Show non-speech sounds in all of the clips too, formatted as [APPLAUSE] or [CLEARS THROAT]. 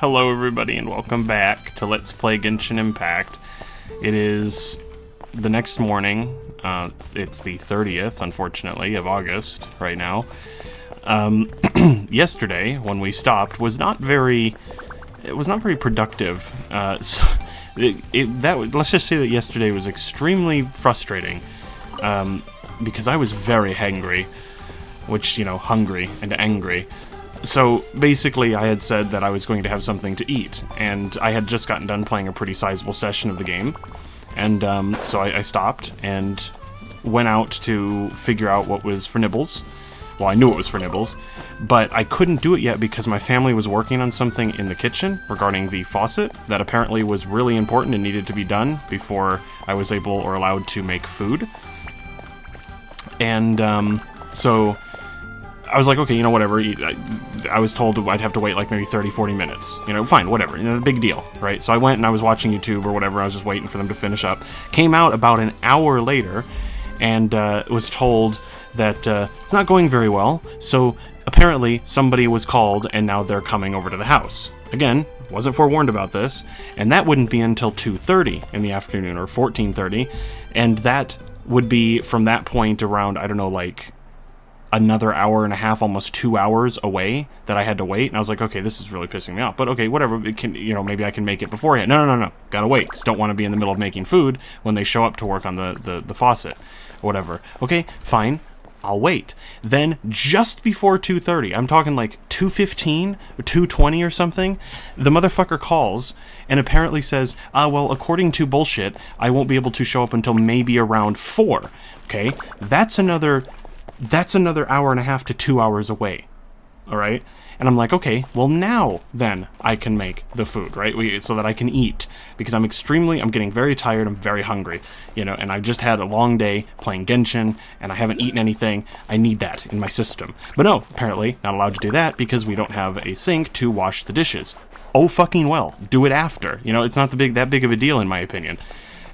Hello everybody and welcome back to Let's Play Genshin Impact. It is the next morning. Uh, it's the 30th, unfortunately, of August right now. Um, [CLEARS THROAT] yesterday, when we stopped, was not very... It was not very productive. Uh, [LAUGHS] so it, it, that let's just say that yesterday was extremely frustrating um, because I was very hangry, which you know, hungry and angry. So basically, I had said that I was going to have something to eat, and I had just gotten done playing a pretty sizable session of the game, and um, so I, I stopped and went out to figure out what was for nibbles. Well, I knew it was for nibbles, but I couldn't do it yet because my family was working on something in the kitchen regarding the faucet that apparently was really important and needed to be done before I was able or allowed to make food. And um, so I was like, okay, you know, whatever. I, was told I'd have to wait like maybe 30, 40 minutes. You know, fine, whatever. You know, big deal, right? So I went and I was watching YouTube or whatever. I was just waiting for them to finish up. Came out about an hour later and uh, was told that uh, it's not going very well. So apparently somebody was called and now they're coming over to the house. Again, wasn't forewarned about this, and that wouldn't be until 2.30 in the afternoon or 14.30, and that would be from that point around, I don't know, like another hour and a half, almost two hours away that I had to wait. And I was like, okay, this is really pissing me off. But okay, whatever. It can, you know, maybe I can make it beforehand. No, no, no, no. Gotta wait. Don't want to be in the middle of making food when they show up to work on the, the, the faucet. Whatever. Okay, fine. I'll wait. Then just before 2:30, I'm talking like 2:15 or 2:20 or something, the motherfucker calls and apparently says, "Ah, well, according to bullshit, I won't be able to show up until maybe around 4." Okay? That's another that's another hour and a half to two hours away. All right. And I'm like, okay, well now then I can make the food, right? We, so that I can eat because I'm extremely, I'm getting very tired. I'm very hungry, you know, and I've just had a long day playing Genshin and I haven't eaten anything. I need that in my system. But no, apparently not allowed to do that because we don't have a sink to wash the dishes. Oh fucking well, do it after. You know, it's not the big that big of a deal in my opinion.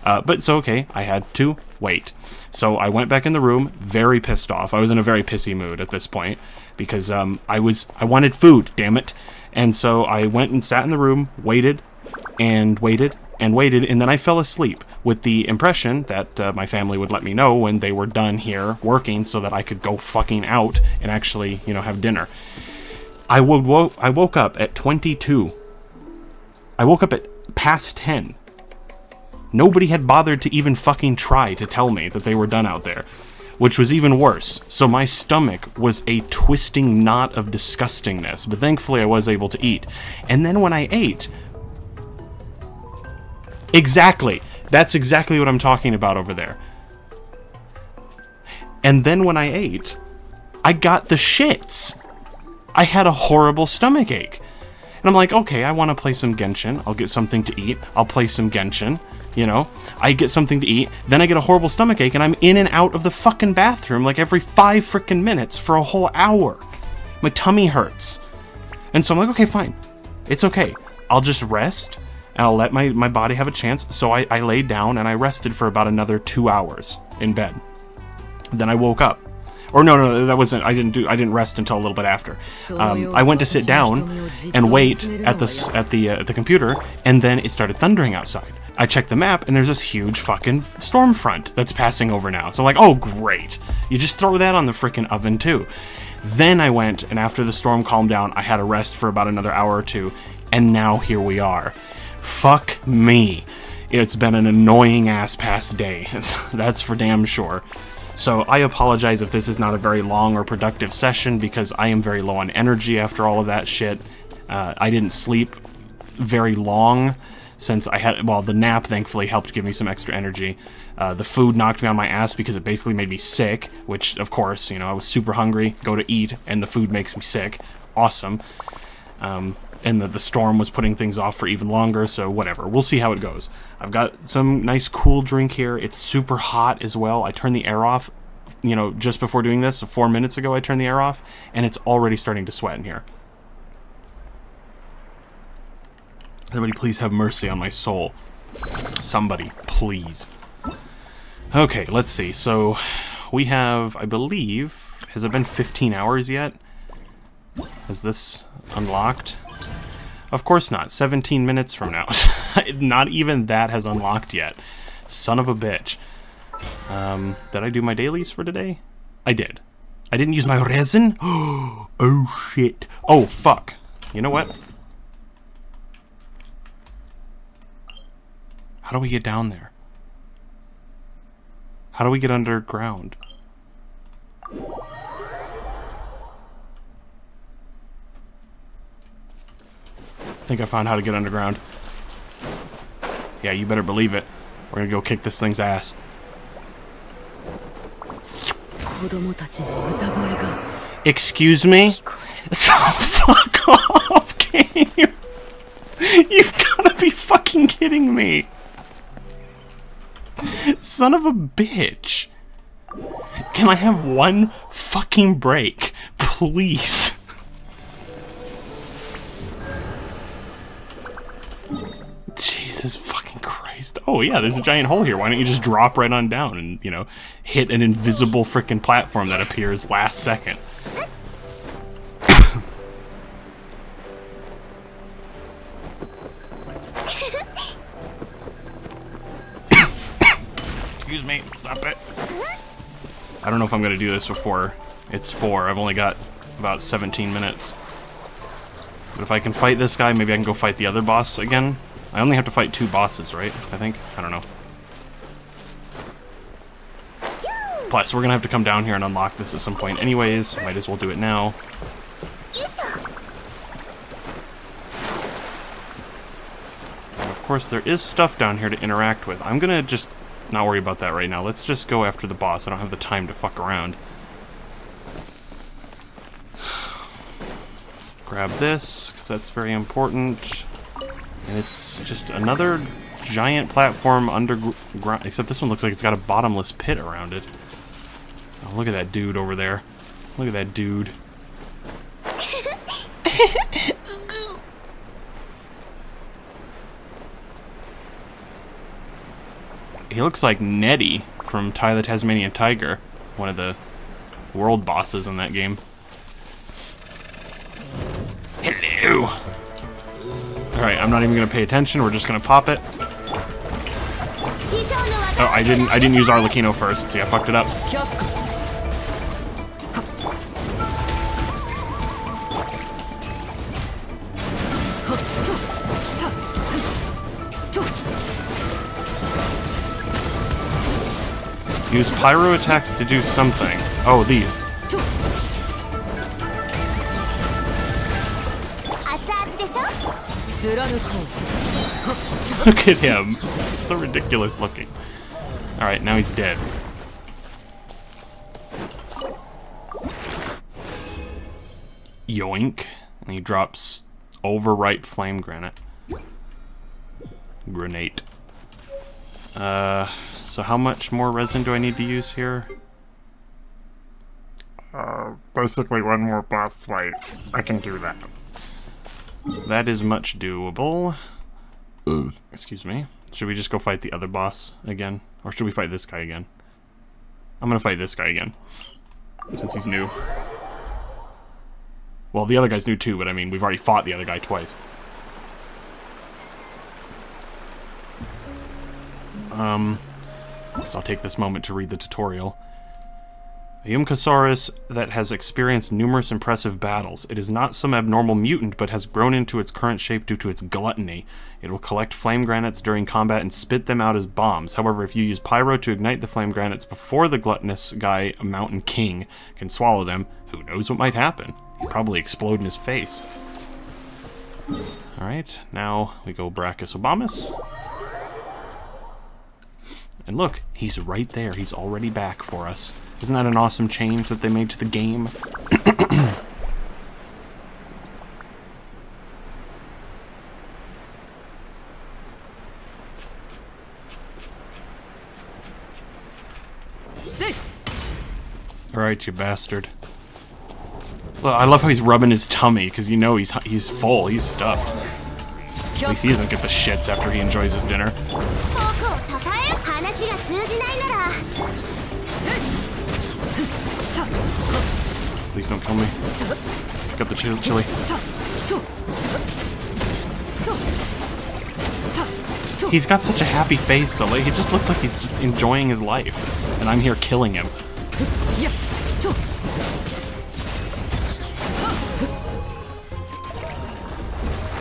Uh, but so okay, I had to wait. So I went back in the room, very pissed off. I was in a very pissy mood at this point because um, I was I wanted food, damn it. And so I went and sat in the room, waited and waited and waited, and then I fell asleep with the impression that uh, my family would let me know when they were done here working so that I could go fucking out and actually, you know, have dinner. I woke, I woke up at 22. I woke up at past 10 Nobody had bothered to even fucking try to tell me that they were done out there, which was even worse. So my stomach was a twisting knot of disgustingness, but thankfully I was able to eat. And then when I ate, exactly, that's exactly what I'm talking about over there. And then when I ate, I got the shits. I had a horrible stomach ache. And I'm like, okay, I want to play some Genshin. I'll get something to eat. I'll play some Genshin. You know, I get something to eat, then I get a horrible stomach ache, and I'm in and out of the fucking bathroom like every five freaking minutes for a whole hour. My tummy hurts. And so I'm like, okay, fine. It's okay. I'll just rest and I'll let my, my body have a chance. So I, I laid down and I rested for about another two hours in bed. Then I woke up. Or no, no, that wasn't. I didn't do. I didn't rest until a little bit after. Um, I went to sit down and wait at the at the uh, at the computer, and then it started thundering outside. I check the map and there's this huge fucking storm front that's passing over now. So like, oh great. You just throw that on the freaking oven too. Then I went and after the storm calmed down, I had a rest for about another hour or two, and now here we are. Fuck me. It's been an annoying ass past day. [LAUGHS] that's for damn sure. So I apologize if this is not a very long or productive session because I am very low on energy after all of that shit. Uh, I didn't sleep very long since I had, well, the nap thankfully helped give me some extra energy. Uh, the food knocked me on my ass because it basically made me sick, which, of course, you know, I was super hungry, go to eat, and the food makes me sick. Awesome. Um, and the, the storm was putting things off for even longer, so whatever. We'll see how it goes. I've got some nice cool drink here. It's super hot as well. I turned the air off, you know, just before doing this, so four minutes ago I turned the air off, and it's already starting to sweat in here. Somebody please have mercy on my soul. Somebody, please. Okay, let's see. So, we have, I believe, has it been 15 hours yet? Is this unlocked? Of course not. 17 minutes from now. [LAUGHS] not even that has unlocked yet. Son of a bitch. Um, did I do my dailies for today? I did. I didn't use my resin? [GASPS] oh, shit. Oh, fuck. You know what? How do we get down there? How do we get underground? I think I found how to get underground. Yeah, you better believe it. We're gonna go kick this thing's ass. Excuse me? [LAUGHS] Fuck off, [LAUGHS] game! You've gotta be fucking kidding me! Son of a bitch! Can I have one fucking break? Please? Jesus fucking Christ. Oh yeah, there's a giant hole here. Why don't you just drop right on down and, you know, hit an invisible freaking platform that appears last second? Stop it. I don't know if I'm gonna do this before it's 4. I've only got about 17 minutes. But if I can fight this guy, maybe I can go fight the other boss again. I only have to fight two bosses, right? I think? I don't know. Plus, we're gonna have to come down here and unlock this at some point anyways. Might as well do it now. And of course, there is stuff down here to interact with. I'm gonna just not worry about that right now. Let's just go after the boss. I don't have the time to fuck around. [SIGHS] Grab this, because that's very important. And it's just another giant platform underground, except this one looks like it's got a bottomless pit around it. Oh, look at that dude over there. Look at that dude. [LAUGHS] he looks like Nettie from Ty the Tasmanian Tiger, one of the world bosses in that game. Hello! Alright, I'm not even gonna pay attention, we're just gonna pop it. Oh, I didn't I didn't use Arlecchino first, see I fucked it up. Use pyro attacks to do something. Oh, these. [LAUGHS] Look at him. so ridiculous looking. Alright, now he's dead. Yoink. And he drops overripe flamegranate. Grenade. Uh, so how much more resin do I need to use here? Uh, basically one more boss fight. I can do that. That is much doable. Excuse me. Should we just go fight the other boss again? Or should we fight this guy again? I'm gonna fight this guy again. Since he's new. Well, the other guy's new too, but I mean, we've already fought the other guy twice. Um, so I'll take this moment to read the tutorial. A Yumkasaurus that has experienced numerous impressive battles. It is not some abnormal mutant, but has grown into its current shape due to its gluttony. It will collect Flamegranates during combat and spit them out as bombs. However, if you use pyro to ignite the Flamegranates before the gluttonous guy, a mountain king, can swallow them, who knows what might happen? He'd probably explode in his face. Alright, now we go Brachiosaurus. And look, he's right there. He's already back for us. Isn't that an awesome change that they made to the game? Alright, you bastard. Well, I love how he's rubbing his tummy, because you know he's he's full, he's stuffed. At least he doesn't get the shits after he enjoys his dinner. Please don't kill me. Pick up the chili. chili. He's got such a happy face though. Like, he just looks like he's just enjoying his life. And I'm here killing him.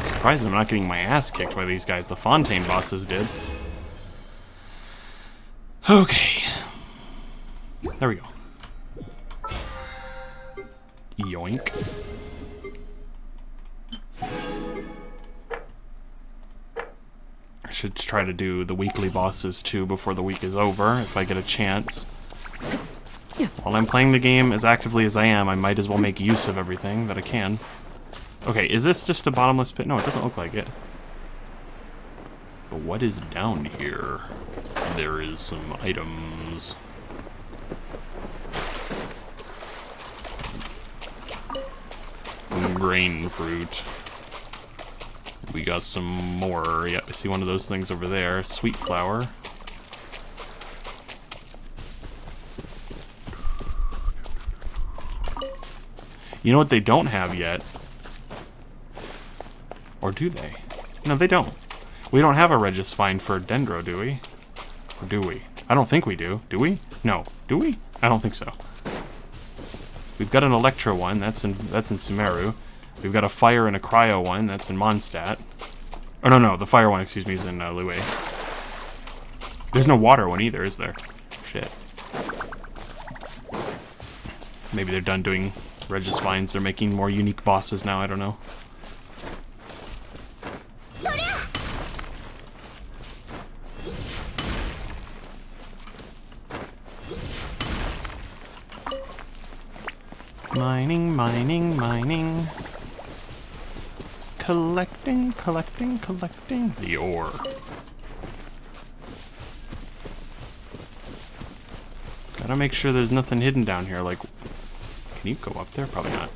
Surprised I'm not getting my ass kicked by these guys. The Fontaine bosses did. Okay. There we go. Yoink. I should try to do the weekly bosses too before the week is over, if I get a chance. While I'm playing the game as actively as I am, I might as well make use of everything that I can. Okay, is this just a bottomless pit? No, it doesn't look like it. But what is down here? There is some items. Grain fruit. We got some more. Yep, I see one of those things over there. Sweet flower. You know what they don't have yet? Or do they? No, they don't. We don't have a Regisvine for Dendro, do we? Or do we? I don't think we do. Do we? No. Do we? I don't think so. We've got an Electro one. That's in that's in Sumeru. We've got a Fire and a Cryo one. That's in Mondstadt. Oh, no, no. The Fire one, excuse me, is in uh. There's no Water one either, is there? Shit. Maybe they're done doing Regisvines. They're making more unique bosses now. I don't know. Mining, mining, mining. Collecting, collecting, collecting the ore. Gotta make sure there's nothing hidden down here, like... Can you go up there? Probably not.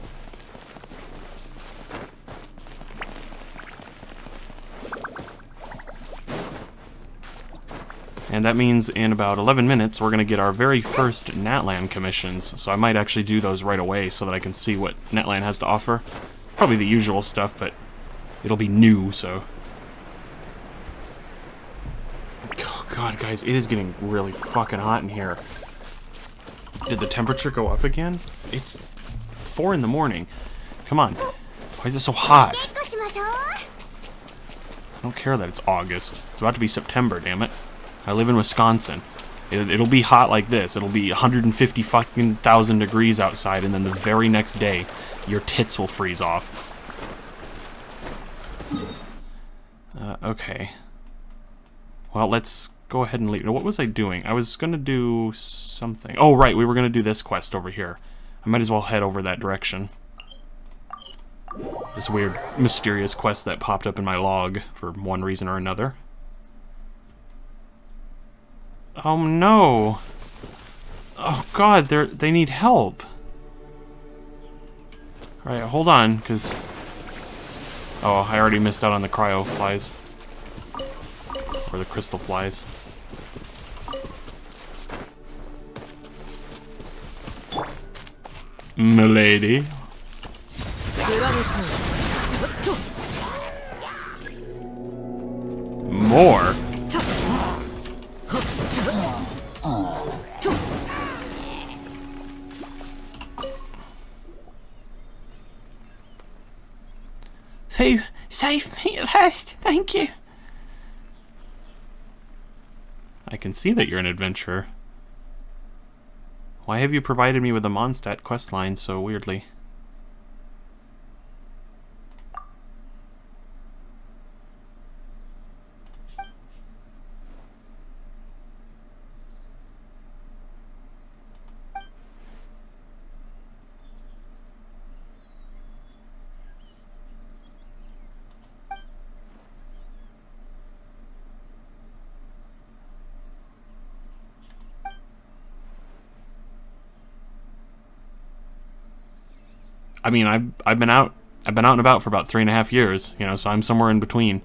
And that means in about 11 minutes, we're going to get our very first Natlan commissions. So I might actually do those right away so that I can see what Natlan has to offer. Probably the usual stuff, but it'll be new, so... Oh god, guys, it is getting really fucking hot in here. Did the temperature go up again? It's 4 in the morning. Come on. Why is it so hot? I don't care that it's August. It's about to be September, damn it. I live in Wisconsin. It, will be hot like this. It'll be 150 fucking thousand degrees outside, and then the very next day, your tits will freeze off. Uh, okay. Well, let's go ahead and leave. What was I doing? I was going to do something. Oh, right. We were going to do this quest over here. I might as well head over that direction. This weird, mysterious quest that popped up in my log for one reason or another. Oh no! Oh god, they're—they need help. Alright, hold on, because... Oh, I already missed out on the cryo flies. Or the crystal flies. Milady. More? Who saved me at last. Thank you. I can see that you're an adventurer. Why have you provided me with a Mondstadt questline so weirdly? I mean, I've I've been out I've been out and about for about three and a half years, you know, so I'm somewhere in between.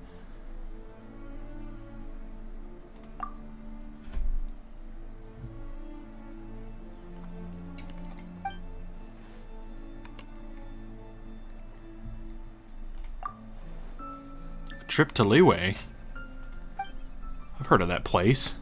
Trip to Liyue. I've heard of that place.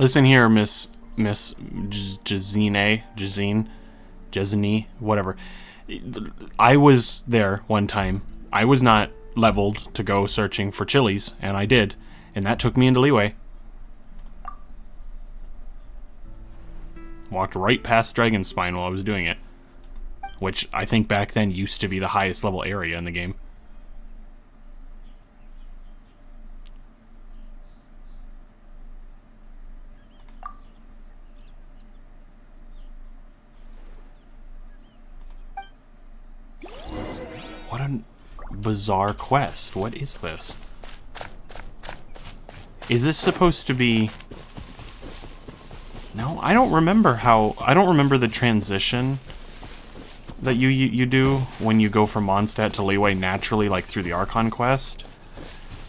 Listen here, Miss Miss Jazine, Jazine, Jazini, whatever. I was there one time. I was not leveled to go searching for chilies, and I did, and that took me into Liyue. Walked right past Dragonspine while I was doing it, which I think back then used to be the highest level area in the game. What a bizarre quest. What is this? Is this supposed to be... No, I don't remember how... I don't remember the transition that you, you, you do when you go from Mondstadt to Liyue naturally, like through the Archon quest?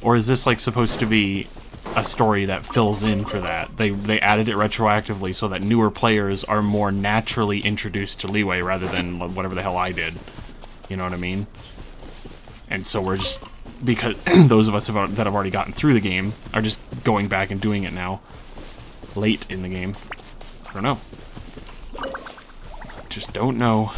Or is this like supposed to be a story that fills in for that? They they added it retroactively so that newer players are more naturally introduced to Liyue rather than whatever the hell I did. You know what I mean? And so we're just because [CLEARS THROAT] those of us have, that have already gotten through the game are just going back and doing it now, late in the game. I don't know. Just don't know.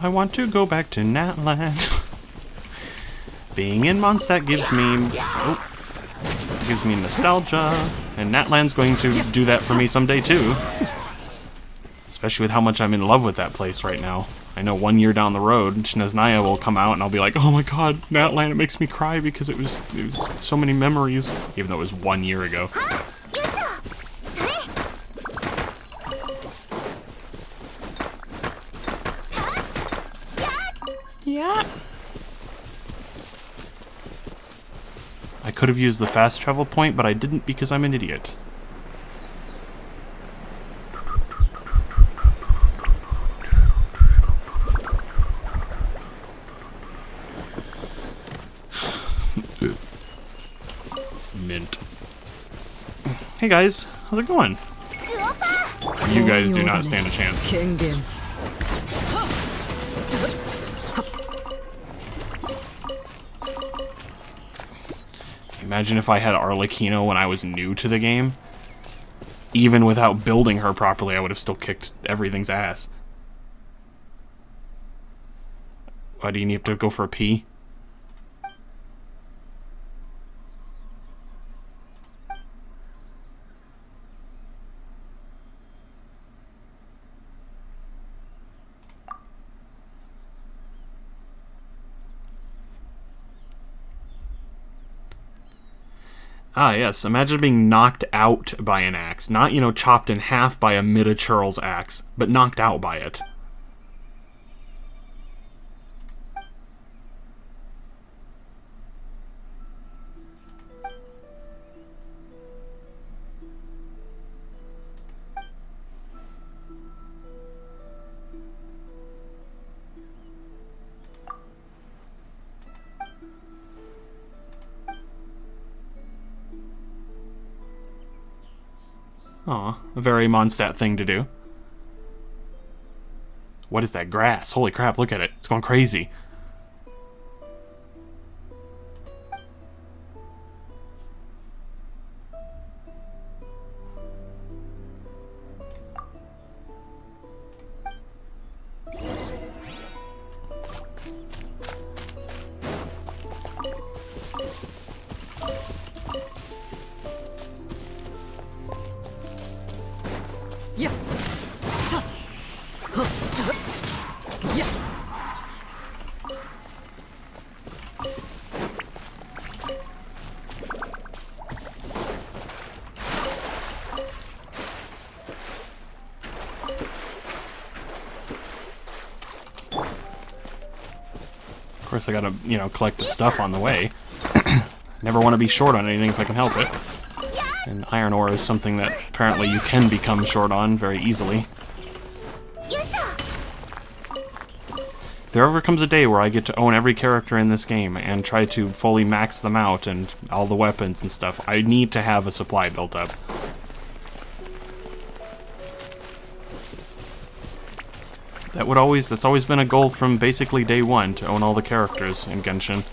I want to go back to Natlan. [LAUGHS] Being in Mondstadt gives me... Oh, gives me nostalgia, and Natlan's going to do that for me someday too. Especially with how much I'm in love with that place right now. I know one year down the road, Snezhnaya will come out and I'll be like, oh my god, Natlan, it makes me cry because it was, it was so many memories, even though it was one year ago. Could have used the fast travel point, but I didn't because I'm an idiot. [SIGHS] Mint. Hey guys, how's it going? You guys do not stand a chance. Imagine if I had Arlecchino when I was new to the game. Even without building her properly, I would have still kicked everything's ass. Why do you need to go for a pee? Ah, yes. Imagine being knocked out by an axe. Not, you know, chopped in half by a Mitachurl's axe, but knocked out by it. Aw, a very Mondstadt thing to do. What is that grass? Holy crap, look at it. It's going crazy. Gotta, you know, collect the stuff on the way. [COUGHS] Never want to be short on anything if I can help it. And iron ore is something that apparently you can become short on very easily. There ever comes a day where I get to own every character in this game and try to fully max them out and all the weapons and stuff, I need to have a supply built up. Would always that's always been a goal from basically day one to own all the characters in Genshin.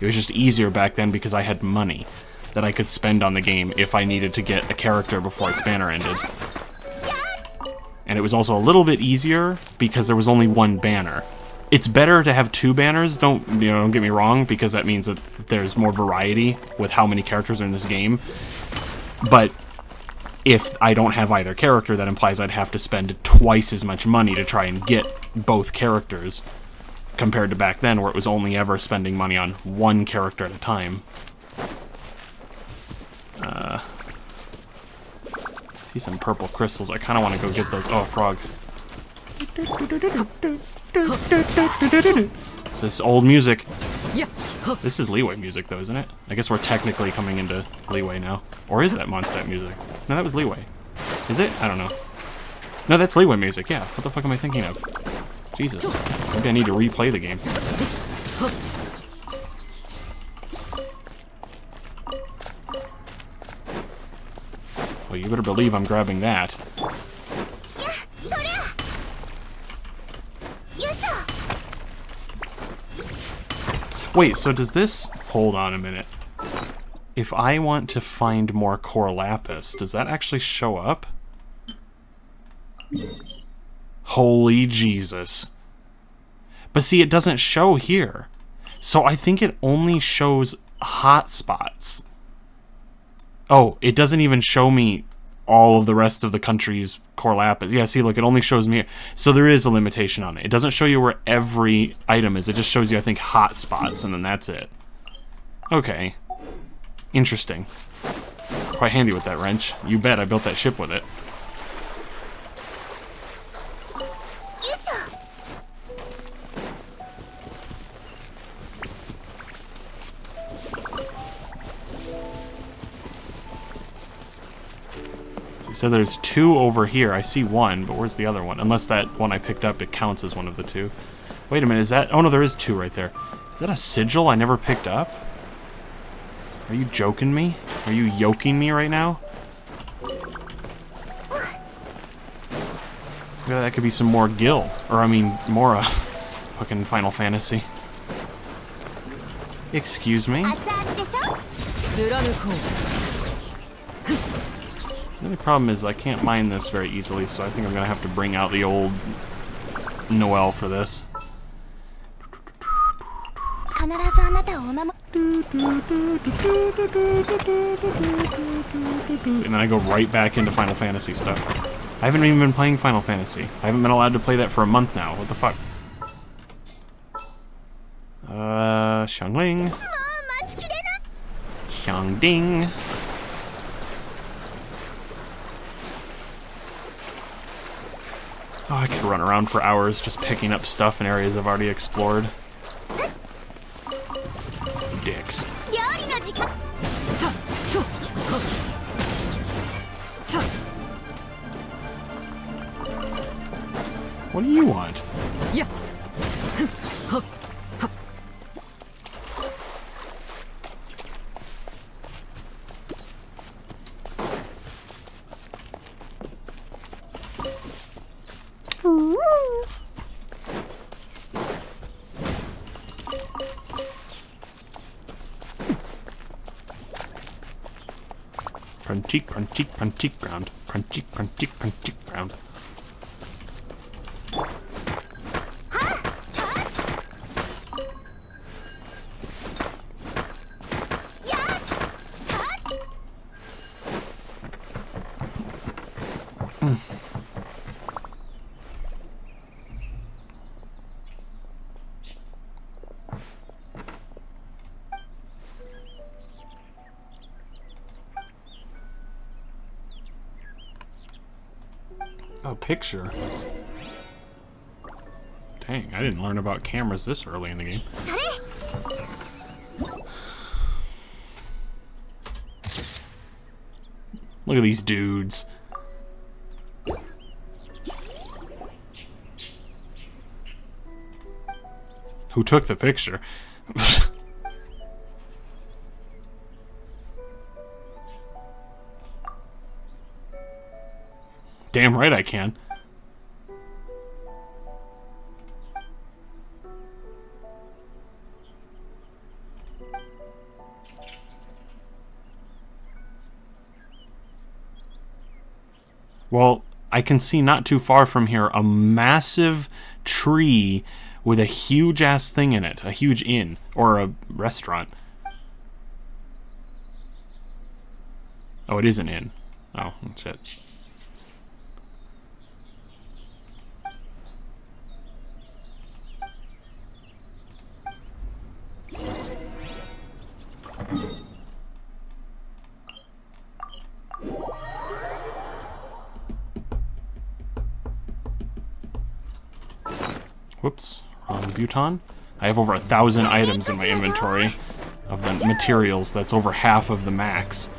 It was just easier back then because I had money that I could spend on the game if I needed to get a character before its banner ended. And it was also a little bit easier because there was only one banner. It's better to have two banners, don't you know, don't get me wrong, because that means that there's more variety with how many characters are in this game. But if I don't have either character, that implies I'd have to spend twice as much money to try and get both characters compared to back then where it was only ever spending money on one character at a time. Uh, see some purple crystals. I kind of want to go get those. Oh, frog. So this old music. Yeah. This is Liyue music, though, isn't it? I guess we're technically coming into Liyue now. Or is that Mondstadt music? No, that was Liyue. Is it? I don't know. No, that's Liyue music, yeah. What the fuck am I thinking of? Jesus. Maybe I need to replay the game. Well, you better believe I'm grabbing that. Wait, so does this... Hold on a minute. If I want to find more Cor Lapis, does that actually show up? Holy Jesus. But see, it doesn't show here. So I think it only shows hotspots. Oh, it doesn't even show me all of the rest of the country's cor lapis. Yeah, see, look, it only shows me. So there is a limitation on it. It doesn't show you where every item is. It just shows you, I think, hot spots, and then that's it. Okay. Interesting. Quite handy with that wrench. You bet I built that ship with it. So there's two over here. I see one, but where's the other one? Unless that one I picked up, it counts as one of the two. Wait a minute, is that... Oh no, there is two right there. Is that a sigil I never picked up? Are you joking me? Are you yoking me right now? Yeah, that could be some more Gil. Or, I mean, more, uh, [LAUGHS] fucking Final Fantasy. Excuse me? The only problem is I can't mine this very easily, so I think I'm going to have to bring out the old Noelle for this. And then I go right back into Final Fantasy stuff. I haven't even been playing Final Fantasy. I haven't been allowed to play that for a month now. What the fuck? Uh, Xiangling. Xiangding. I could run around for hours just picking up stuff in areas I've already explored. Crunchy, crunchy, crunchy ground. Crunchy, crunchy, crunchy ground. sure. Dang, I didn't learn about cameras this early in the game. Look at these dudes. Who took the picture? [LAUGHS] Damn right I can. Can see not too far from here a massive tree with a huge ass thing in it, a huge inn or a restaurant. Oh, it is an inn. Oh, shit. Whoops, wrong Buton. I have over a thousand items in my inventory of the materials. That's over half of the max.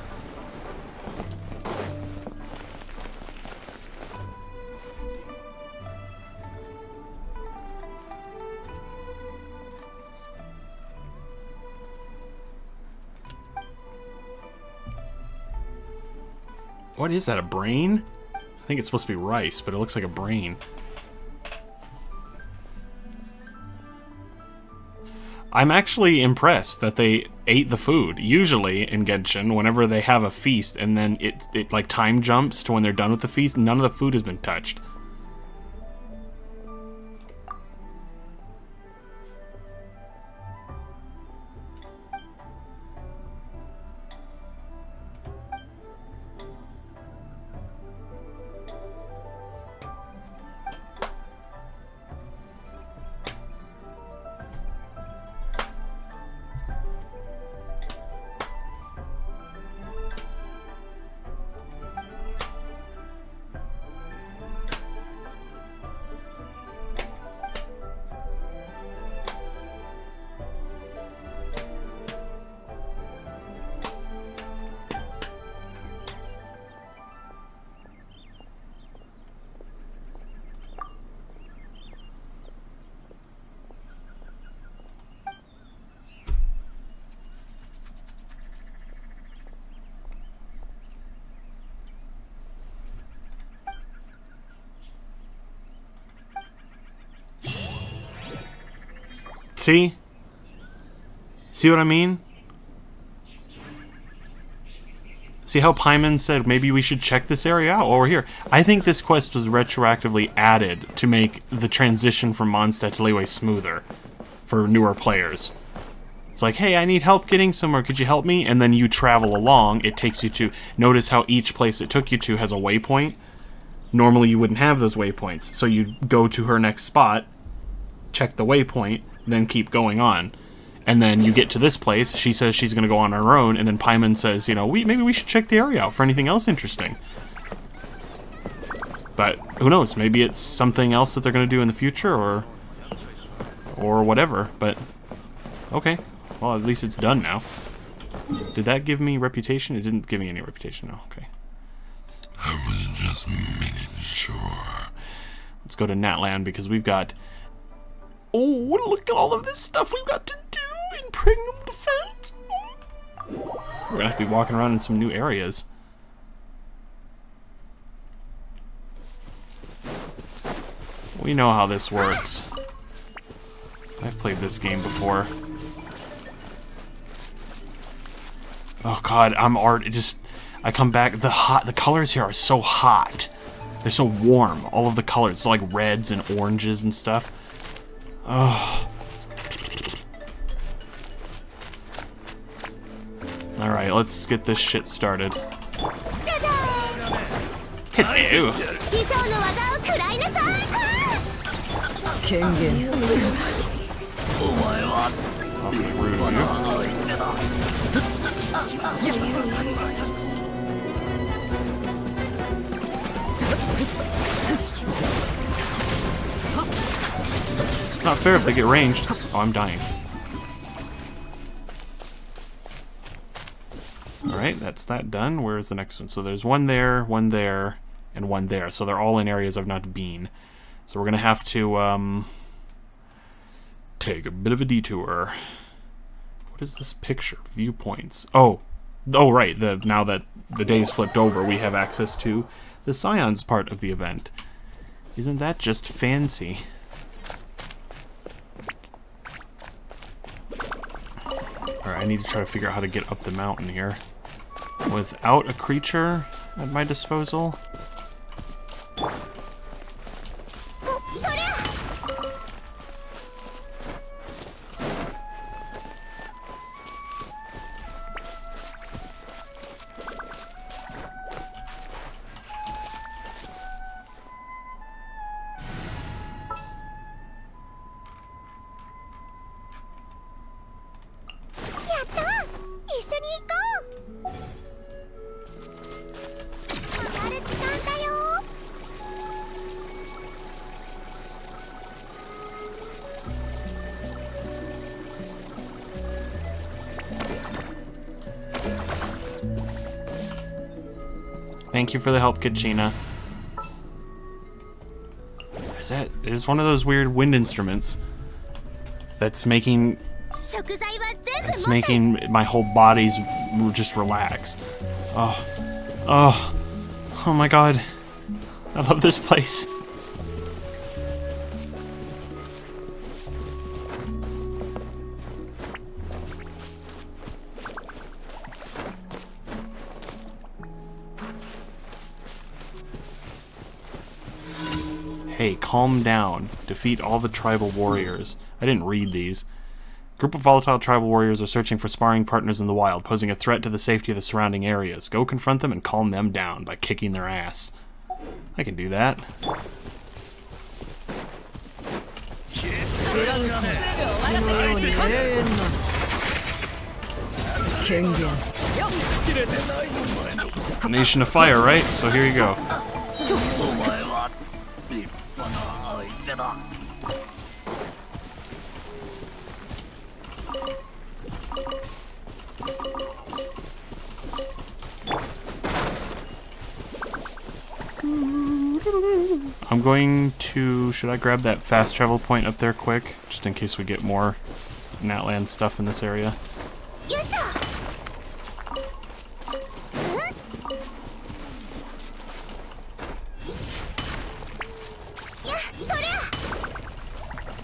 What is that, a brain? I think it's supposed to be rice, but it looks like a brain. I'm actually impressed that they ate the food. Usually in Genshin, whenever they have a feast and then it, it like time jumps to when they're done with the feast, none of the food has been touched. See? See what I mean? See how Paimon said maybe we should check this area out while we're here? I think this quest was retroactively added to make the transition from Mondstadt to Liyue smoother for newer players. It's like, hey, I need help getting somewhere. Could you help me? And then you travel along. It takes you to. Notice how each place it took you to has a waypoint. Normally, you wouldn't have those waypoints. So you go to her next spot, check the waypoint, then keep going on. And then you get to this place. She says she's going to go on her own, and then Paimon says, you know, we maybe we should check the area out for anything else interesting. But who knows? Maybe it's something else that they're going to do in the future, or or whatever. But okay, well at least it's done now. Did that give me reputation? It didn't give me any reputation. No. Okay. I was just making sure. Let's go to Natlan because we've got Oh, look at all of this stuff we've got to do in Premium Defense. We're gonna have to be walking around in some new areas. We know how this works. I've played this game before. Oh god, I'm art. It just I come back. The hot. The colors here are so hot. They're so warm. All of the colors, like reds and oranges and stuff. Oh. Alright, let's get this shit started. Hit you! It's not fair if they get ranged. Oh, I'm dying. Alright. That's that done. Where's the next one? So there's one there, one there, and one there. So they're all in areas I've not been. So we're going to have to um, take a bit of a detour. What is this picture? Viewpoints. Oh, oh right. The now that the day's flipped over, we have access to the Scions part of the event. Isn't that just fancy? Alright, I need to try to figure out how to get up the mountain here. Without a creature at my disposal. Thank you for the help, Kachina. Is it is one of those weird wind instruments that's making that's making my whole body's just relax. Oh, oh, oh my god! I love this place. Calm down. Defeat all the tribal warriors. I didn't read these. Group of volatile tribal warriors are searching for sparring partners in the wild, posing a threat to the safety of the surrounding areas. Go confront them and calm them down by kicking their ass. I can do that. Nation of Fire, right? So here you go. 'm going to. Should I grab that fast travel point up there quick? Just in case we get more Natlan stuff in this area. よ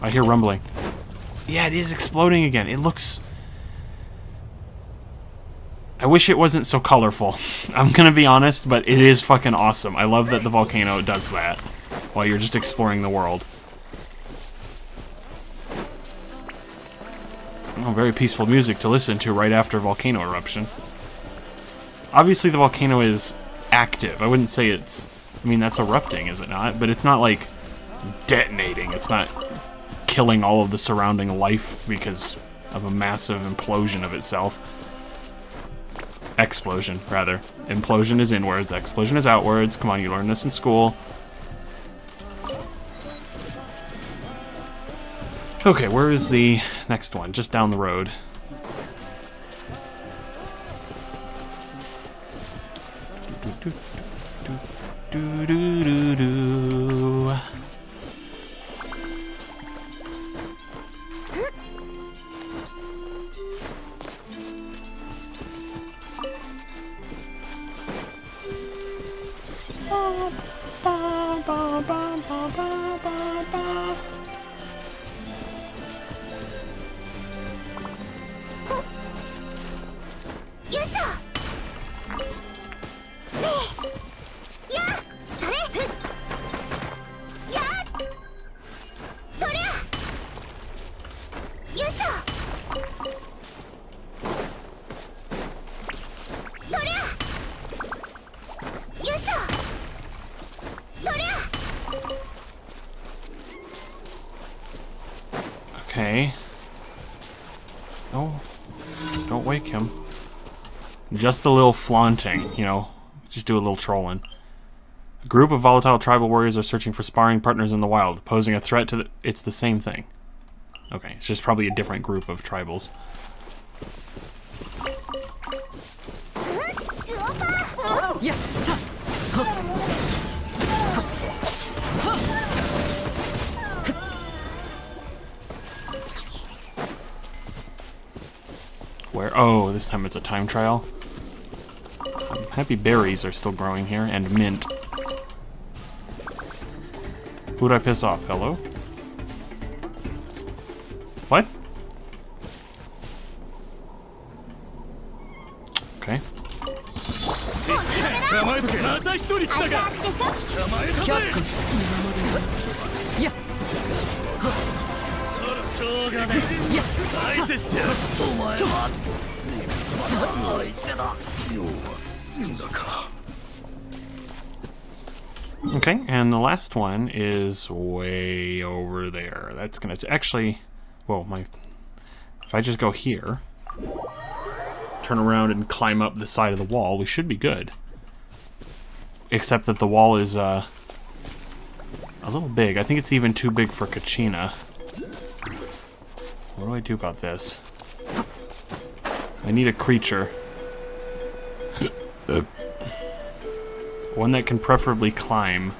I hear rumbling. Yeah, it is exploding again. It looks. I wish it wasn't so colorful. [LAUGHS] I'm gonna be honest, but it is fucking awesome. I love that the volcano does that while you're just exploring the world. Oh, very peaceful music to listen to right after volcano eruption. Obviously, the volcano is active. I wouldn't say it's. I mean, that's erupting, is it not? But it's not like detonating. It's not killing all of the surrounding life because of a massive implosion of itself. Explosion, rather. Implosion is inwards, explosion is outwards. Come on, you learned this in school. Okay, where is the next one? Just down the road. Do, do, do, do, don't wake him. Just a little flaunting, you know. Just do a little trolling. A group of volatile tribal warriors are searching for sparring partners in the wild, posing a threat to the. It's the same thing. Okay, it's just probably a different group of tribals. や Oh, this time it's a time trial. Um, happy berries are still growing here, and mint. Who'd I piss off? Hello? What? Okay. しょうがねいやえ相手してやるお前は相手だ要は済んだか Okay, and the last one is way over there. That's gonna actually, well, my if I just go here, turn around and climb up the side of the wall, we should be good. Except that the wall is uh, a little big. I think it's even too big for Kachina. What do I do about this? I need a creature. Uh, One that can preferably climb.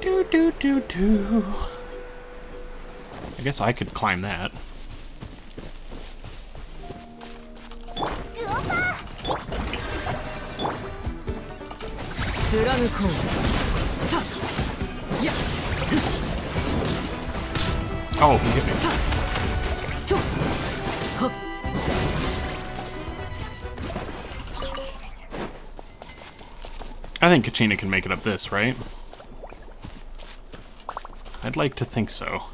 Do do do do. I guess I could climb that. Oh, he hit me. I think Kachina can make it up this, right? I'd like to think so.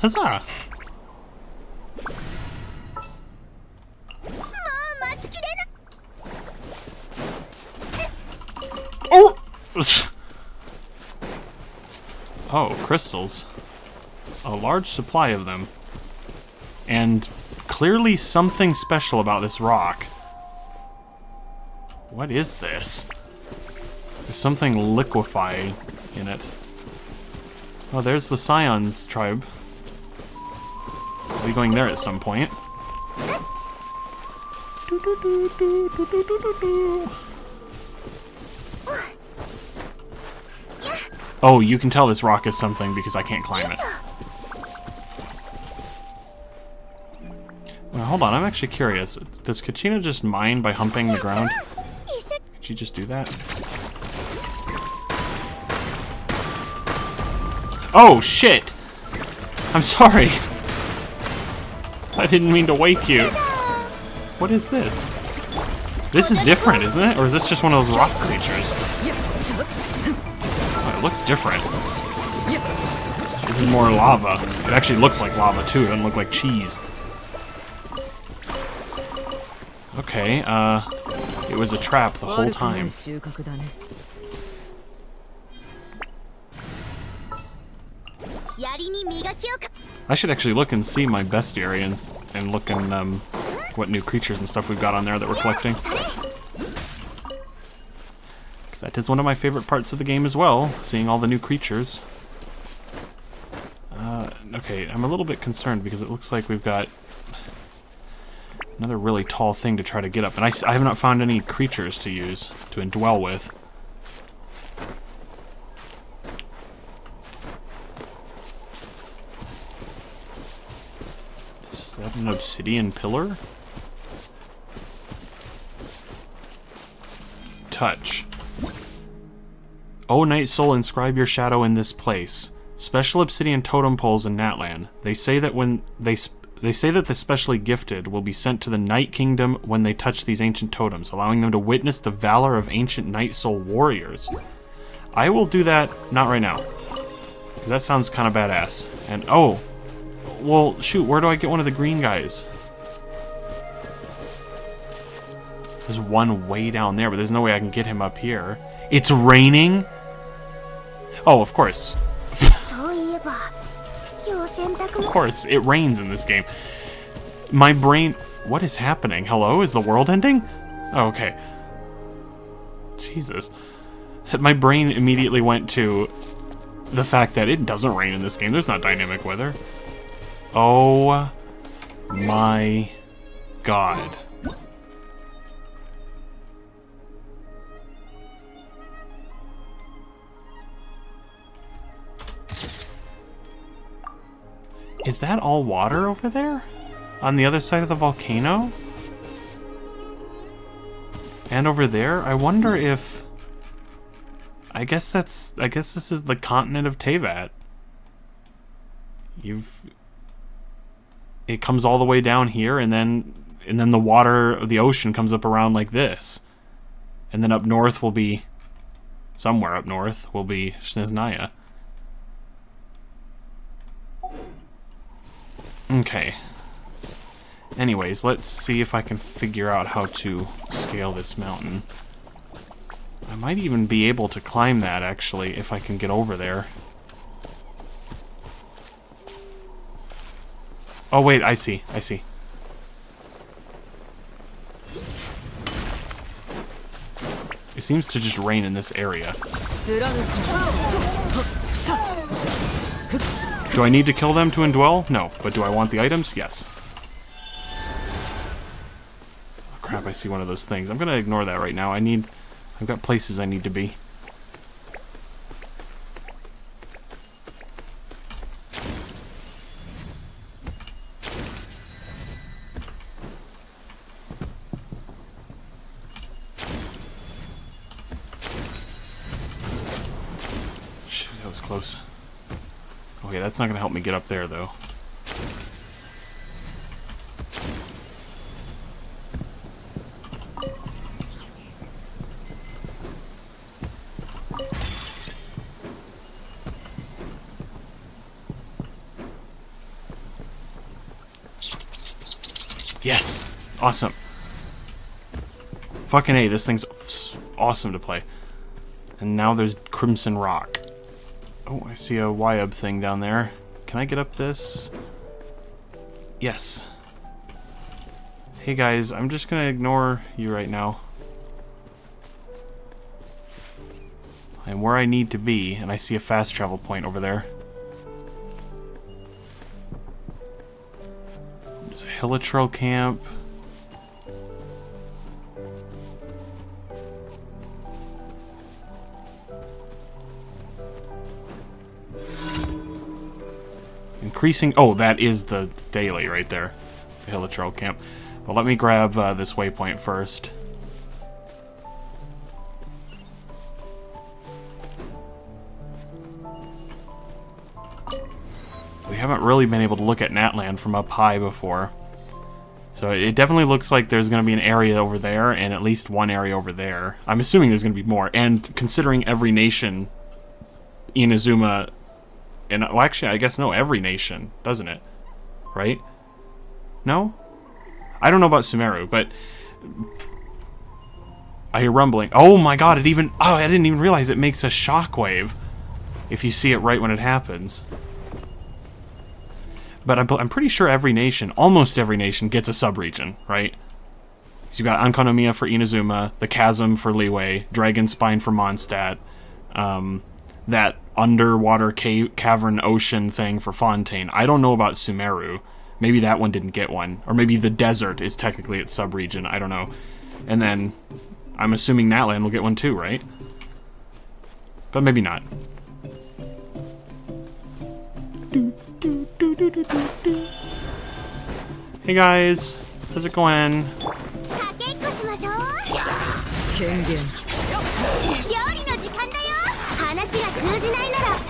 Huzzah! Oh! [SIGHS] oh! crystals. A large supply of them. And clearly something special about this rock. What is this? There's something liquefying in it. Oh, there's the Scions tribe. Be going there at some point. Oh, you can tell this rock is something because I can't climb it. Well, hold on, I'm actually curious. Does Kachina just mine by humping the ground? 一緒 Did she just do that? Oh, shit! I'm sorry! I didn't mean to wake you. What is this? This is different, isn't it? Or is this just one of those rock creatures? Oh, it looks different. This is more lava. It actually looks like lava, too. It doesn't look like cheese. Okay, uh... It was a trap the whole time. I should actually look and see my bestiary and, and look in um, what new creatures and stuff we've got on there that we're collecting. Because that is one of my favorite parts of the game as well, seeing all the new creatures. Uh, okay, I'm a little bit concerned because it looks like we've got another really tall thing to try to get up. And I, I have not found any creatures to use, to indwell with. That an obsidian pillar? Touch. O Night Soul, inscribe your shadow in this place. Special obsidian totem poles in Natlan. They say that when they they say that the specially gifted will be sent to the Night Kingdom when they touch these ancient totems, allowing them to witness the valor of ancient Night Soul warriors. I will do that not right now. Because that sounds kind of badass. And oh, well, shoot, where do I get one of the green guys? There's one way down there, but there's no way I can get him up here. It's raining? Oh, of course. of course, it rains in this game. My brain... What is happening? Hello? Is the world ending? Oh, okay. Jesus. My brain immediately went to the fact that it doesn't rain in this game. There's not dynamic weather. Oh my god. Is that all water over there? On the other side of the volcano? And over there? I wonder if... I guess that's... I guess this is the continent of Teyvat. You've... It comes all the way down here, and then... And then the water of the ocean comes up around like this. And then up north will be... Somewhere up north will be Snezhnaya. Okay. Anyways, let's see if I can figure out how to scale this mountain. I might even be able to climb that, actually, if I can get over there. Oh, wait, I see, I see. It seems to just rain in this area. Do I need to kill them to indwell? No. But do I want the items? Yes. Oh, crap, I see one of those things. I'm gonna ignore that right now. I need... I've got places I need to be. Shit, that was close. Not gonna help me get up there, though. Yes! Awesome. Fucking A, this thing's awesome to play. And now there's Crimson Rock. Oh, I see a Wyub thing down there. Can I get up this? Yes. Hey guys, I'm just gonna ignore you right now. I'm where I need to be, and I see a fast travel point over there. There's a Hilichurl camp. Increasing... Oh, that is the daily right there. The Hilichurl camp. Well, let me grab uh, this waypoint first. We haven't really been able to look at Natlan from up high before. So it definitely looks like there's going to be an area over there and at least one area over there. I'm assuming there's going to be more. And considering every nation Inazuma and well, actually, I guess no, every nation, doesn't it? Right? No? I don't know about Sumeru, but I hear rumbling. Oh my god, it even... Oh, I didn't even realize it makes a shockwave if you see it right when it happens. But I'm, I'm pretty sure every nation, almost every nation, gets a subregion, right? So you got Enkanomiya for Inazuma, the Chasm for Liyue, Dragonspine for Mondstadt, um, that underwater cave, cavern ocean thing for Fontaine. I don't know about Sumeru. Maybe that one didn't get one. Or maybe the desert is technically its subregion. I don't know. And then I'm assuming Natlan will get one too, right? But maybe not. Hey guys, how's it going? 通じないなら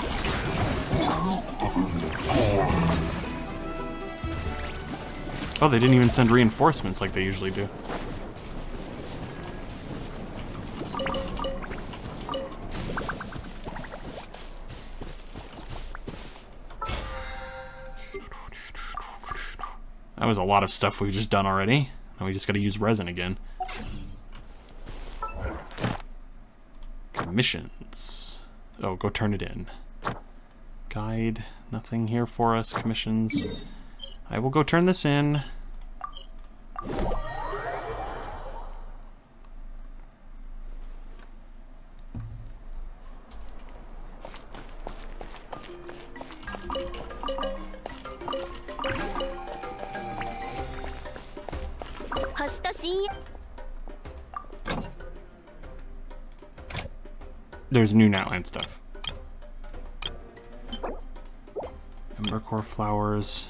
Oh, they didn't even send reinforcements like they usually do. That was a lot of stuff we've just done already. Now we just gotta use resin again. Commission. Oh, go turn it in. Guide, nothing here for us. Commissions. I will go turn this in. There's new Natlan stuff. Embercore flowers.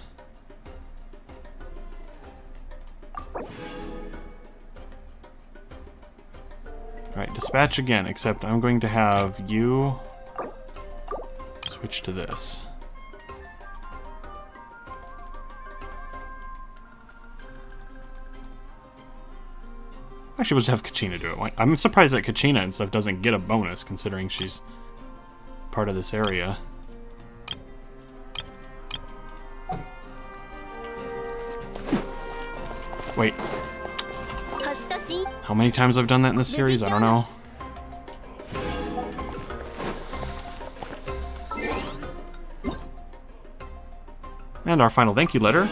Alright, dispatch again, except I'm going to have you switch to this. Actually, we'll just have Kachina do it. I'm surprised that Kachina and stuff doesn't get a bonus, considering she's part of this area. Wait. How many times I've done that in this series? I don't know. And our final thank you letter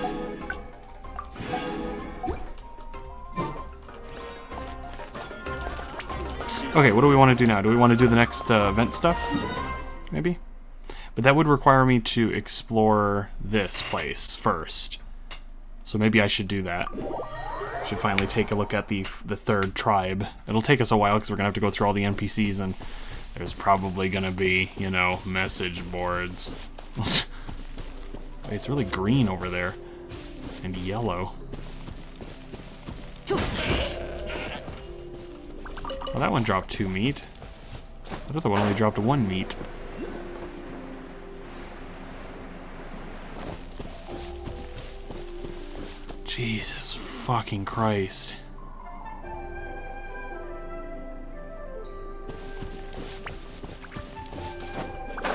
Okay, what do we want to do now? Do we want to do the next uh, event stuff? Maybe? But that would require me to explore this place first. So maybe I should do that. Should finally take a look at the the third tribe. It'll take us a while because we're going to have to go through all the NPCs and there's probably going to be, you know, message boards. [LAUGHS] it's really green over there. And yellow. Well, that one dropped two meat. That other one only dropped one meat. Jesus fucking Christ.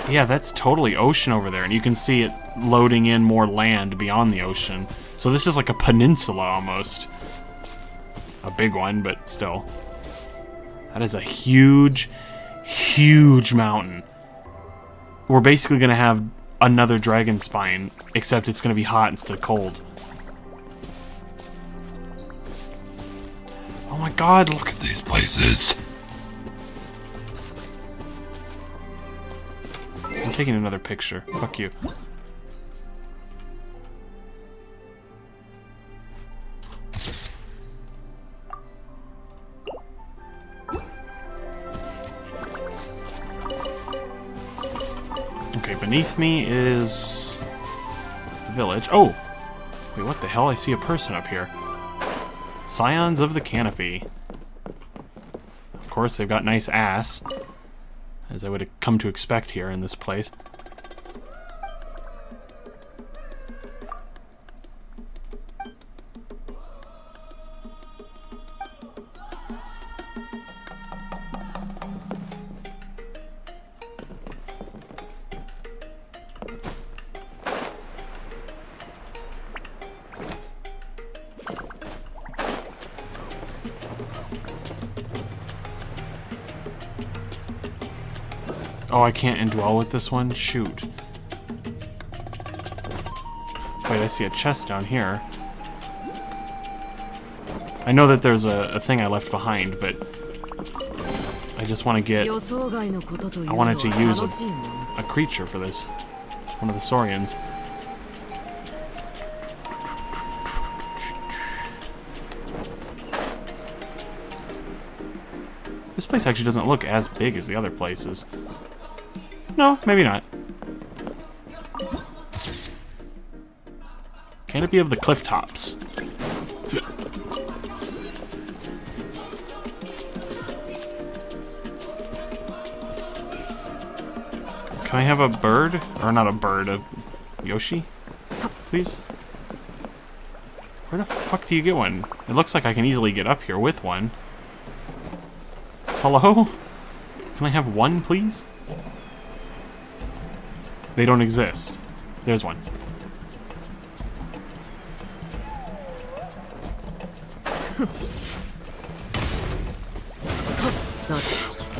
Yeah, that's totally ocean over there, and you can see it loading in more land beyond the ocean. So this is like a peninsula almost. A big one, but still. That is a huge, huge mountain. We're basically going to have another Dragonspine, except it's going to be hot instead of cold. Oh my god, look at these places! I'm taking another picture. Fuck you. Beneath me is the village. Oh! Wait, what the hell? I see a person up here. Scions of the Canopy. Of course, they've got nice ass, as I would have come to expect here in this place. Oh, I can't indwell with this one? Shoot. Wait, I see a chest down here. I know that there's a, a thing I left behind, but I just want to get... I wanted to use a, a creature for this. One of the Saurians. This place actually doesn't look as big as the other places. No, maybe not. Canopy of the cliff tops. Can I have a bird? Or not a bird, a Yoshi? Please? Where the fuck do you get one? It looks like I can easily get up here with one. Hello? Can I have one, please? They don't exist. There's one.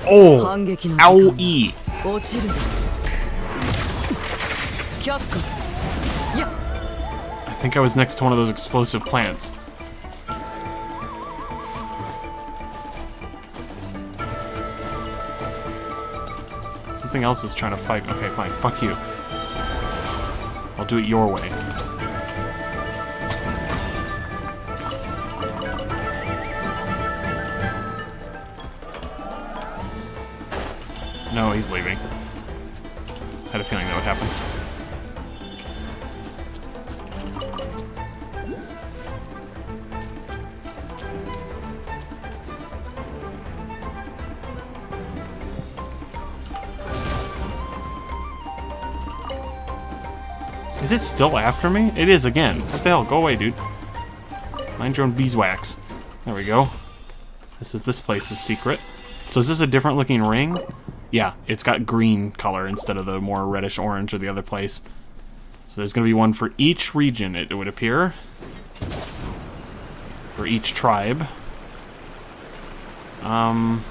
oh! Owie! I think I was next to one of those explosive plants. Something else is trying to fight. Okay, fine. Fuck you. I'll do it your way. No, he's leaving. I had a feeling that would happen. It still after me? It is again. What the hell? Go away, dude. Mind your own beeswax. There we go. This is this place's secret. So is this a different looking ring? Yeah, it's got green color instead of the more reddish orange of the other place. So there's going to be one for each region, it would appear. For each tribe. Um...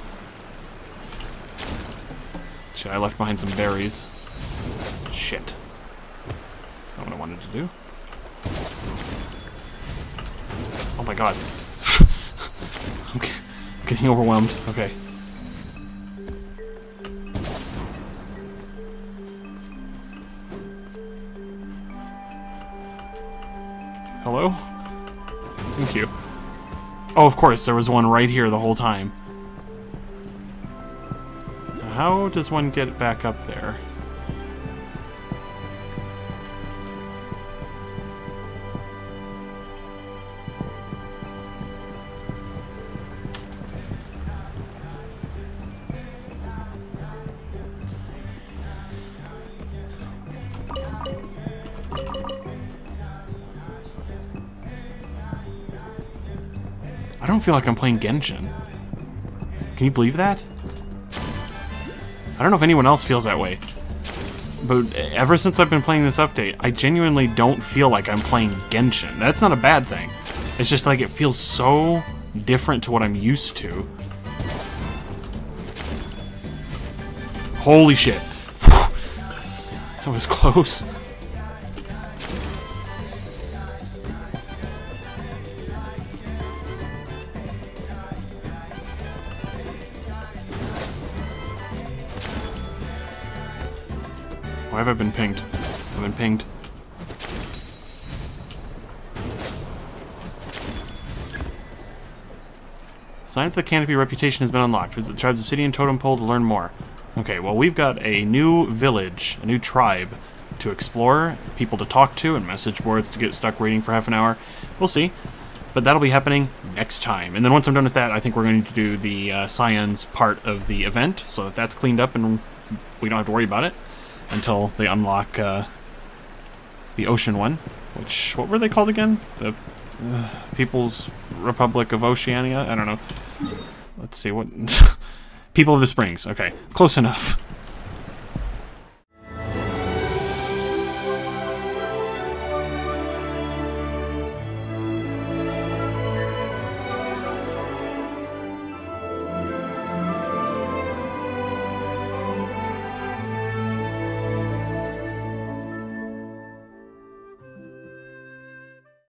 Shit, I left behind some berries. Shit. Not what I wanted to do. Oh my god. [LAUGHS] I'm getting overwhelmed. Okay. Hello? Thank you. Oh, of course, there was one right here the whole time. How does one get back up there? I don't feel like I'm playing Genshin. Can you believe that? I don't know if anyone else feels that way. But ever since I've been playing this update, I genuinely don't feel like I'm playing Genshin. That's not a bad thing. It's just like it feels so different to what I'm used to. Holy shit. [LAUGHS] That was close. Have I been pinged? I've been pinged. Scions of the Canopy reputation has been unlocked. Visit the tribe's obsidian totem pole to learn more. Okay, well we've got a new village, a new tribe to explore, people to talk to, and message boards to get stuck waiting for half an hour. We'll see. But that'll be happening next time. And then once I'm done with that, I think we're going to do the uh, Scions part of the event, so that that's cleaned up and we don't have to worry about it until they unlock uh, the ocean one. Which, what were they called again? The uh, People's Republic of Oceania? I don't know. Let's see, what... [LAUGHS] People of the Springs. Okay, close enough.